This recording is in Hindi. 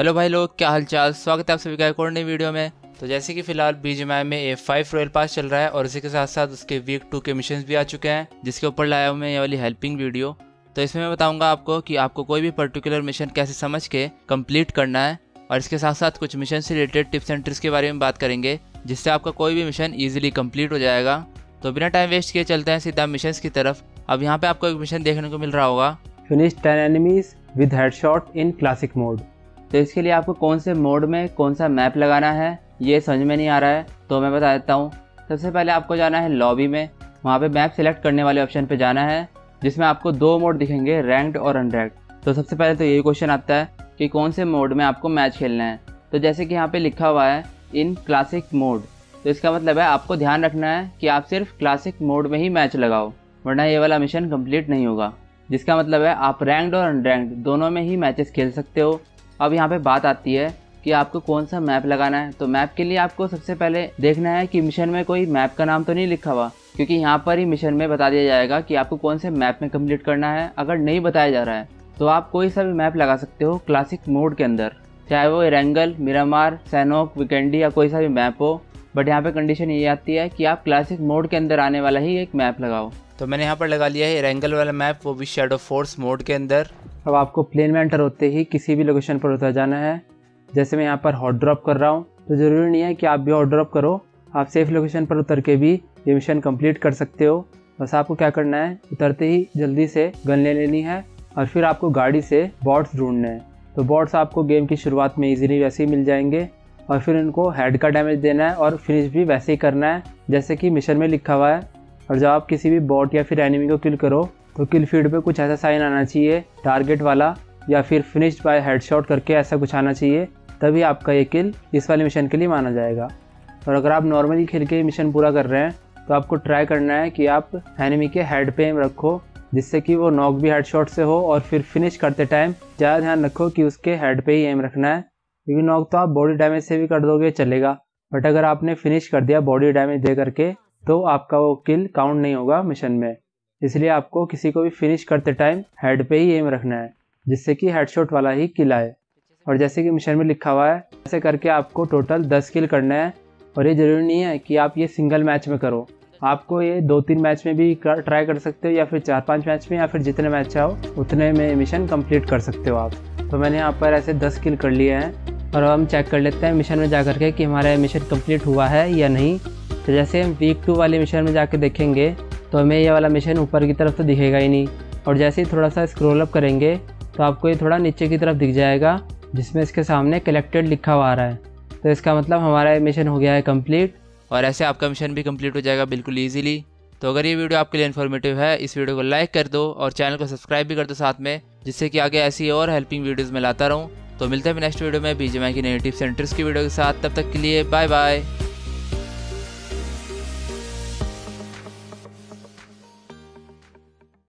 हेलो भाई लोग, क्या हालचाल? स्वागत है आप सभी का एक और नई वीडियो में। तो जैसे कि फ़िलहाल बीजीएमआई में ए फाइव रॉयल पास चल रहा है और इसी के साथ साथ उसके वीक टू के मिशन भी आ चुके हैं, जिसके ऊपर लाया हूँ मैं ये वाली हेल्पिंग वीडियो तो इसमें मैं बताऊँगा आपको कि आपको कोई भी पर्टिकुलर मिशन कैसे समझ के कंप्लीट करना है और इसके साथ साथ कुछ मिशन से रिलेटेड टिप्स एंड ट्रिक्स के बारे में बात करेंगे, जिससे आपका कोई भी मिशन ईजिली कंप्लीट हो जाएगा। तो बिना टाइम वेस्ट किए चलते हैं सीधा मिशन की तरफ़। अब यहाँ पे आपको एक मिशन देखने को मिल रहा होगा। Finish ten enemies with headshot in classic mode तो इसके लिए आपको कौन से मोड में कौन सा मैप लगाना है, ये समझ में नहीं आ रहा है तो मैं बता देता हूँ। सबसे पहले आपको जाना है लॉबी में। वहाँ पे मैप सेलेक्ट करने वाले ऑप्शन पे जाना है, जिसमें आपको दो मोड दिखेंगे रैंक्ड और अनरैंक्ड तो सबसे पहले तो यही क्वेश्चन आता है कि कौन से मोड में आपको मैच खेलना है। तो जैसे कि यहाँ पे लिखा हुआ है इन क्लासिक मोड तो इसका मतलब है आपको ध्यान रखना है कि आप सिर्फ़ क्लासिक मोड में ही मैच लगाओ, वरना ये वाला मिशन कंप्लीट नहीं होगा। जिसका मतलब है आप रैंक्ड और अनरैंक्ड दोनों में ही मैचेस खेल सकते हो अब यहाँ पे बात आती है कि आपको कौन सा मैप लगाना है। तो मैप के लिए आपको सबसे पहले देखना है कि मिशन में कोई मैप का नाम तो नहीं लिखा हुआ, क्योंकि यहाँ पर ही मिशन में बता दिया जाएगा कि आपको कौन से मैप में कंप्लीट करना है। अगर नहीं बताया जा रहा है तो आप कोई सा भी मैप लगा सकते हो क्लासिक मोड के अंदर, चाहे वो रेंगल मिरामार सैनोक विकेंडी या कोई सा भी मैप हो। बट यहाँ पे कंडीशन ये आती है कि आप क्लासिक मोड के अंदर आने वाला ही एक मैप लगाओ। तो मैंने यहाँ पर लगा लिया है रेंगल वाला मैप वो भी शेडो फोर्स मोड के अंदर। अब आपको प्लेन में एंटर होते ही किसी भी लोकेशन पर उतर जाना है। जैसे मैं यहाँ पर हॉट ड्रॉप कर रहा हूँ तो ज़रूरी नहीं है कि आप भी हॉट ड्रॉप करो। आप सेफ़ लोकेशन पर उतर के भी ये मिशन कंप्लीट कर सकते हो। बस आपको क्या करना है, उतरते ही जल्दी से गन ले लेनी है और फिर आपको गाड़ी से बॉट्स ढूँढने हैं। तो बॉट्स आपको गेम की शुरुआत में इजीली वैसे ही मिल जाएँगे और फिर इनको हेड का डैमेज देना है और फिनिश भी वैसे ही करना है, जैसे कि मिशन में लिखा हुआ है। और जब आप किसी भी बॉट या फिर एनिमी को किल करो तो किल फ़ीड पे कुछ ऐसा साइन आना चाहिए टारगेट वाला, या फिर फिनिश्ड बाय हेडशॉट करके ऐसा कुछ आना चाहिए, तभी आपका ये किल इस वाले मिशन के लिए माना जाएगा। और अगर आप नॉर्मली खेल के मिशन पूरा कर रहे हैं तो आपको ट्राई करना है कि आप एनिमी के हेड पे एम रखो, जिससे कि वो नॉक भी हेडशॉट से हो और फिर फिनिश करते टाइम ज़्यादा ध्यान रखो कि उसके हेड पे ही एम रखना है। क्योंकि नॉक तो आप बॉडी डैमेज से भी कर दोगे, चलेगा। बट अगर आपने फिनिश कर दिया बॉडी डैमेज दे करके तो आपका वो किल काउंट नहीं होगा मिशन में। इसलिए आपको किसी को भी फिनिश करते टाइम हेड पे ही एम रखना है, जिससे कि हेडशॉट वाला ही किल आए। और जैसे कि मिशन में लिखा हुआ है, ऐसे करके आपको टोटल दस किल करना है। और ये ज़रूरी नहीं है कि आप ये सिंगल मैच में करो। आपको ये दो तीन मैच में भी ट्राई कर सकते हो, या फिर चार पाँच मैच में, या फिर जितने मैच चाहो उतने में मिशन कंप्लीट कर सकते हो आप। तो मैंने यहाँ पर ऐसे दस किल कर लिए हैं। और हम चेक कर लेते हैं मिशन में जा करके कि हमारा मिशन कंप्लीट हुआ है या नहीं। तो जैसे हम वीक टू वाले मिशन में जाके देखेंगे तो हमें ये वाला मिशन ऊपर की तरफ़ तो दिखेगा ही नहीं। और जैसे ही थोड़ा सा स्क्रोल अप करेंगे तो आपको ये थोड़ा नीचे की तरफ़ दिख जाएगा, जिसमें इसके सामने कलेक्टेड लिखा हुआ आ रहा है। तो इसका मतलब हमारा मिशन हो गया है कंप्लीट और ऐसे आपका मिशन भी कंप्लीट हो जाएगा बिल्कुल ईजिली तो अगर ये वीडियो आपके लिए इन्फॉर्मेटिव है, इस वीडियो को लाइक कर दो और चैनल को सब्सक्राइब भी कर दो साथ में, जिससे कि आगे ऐसी और हेल्पिंग वीडियोज़ में लाता रहूँ। तो मिलते हैं नेक्स्ट वीडियो में बीजेमआई की एंड ट्रिक्स की वीडियो के साथ। तब तक के लिए बाय बाय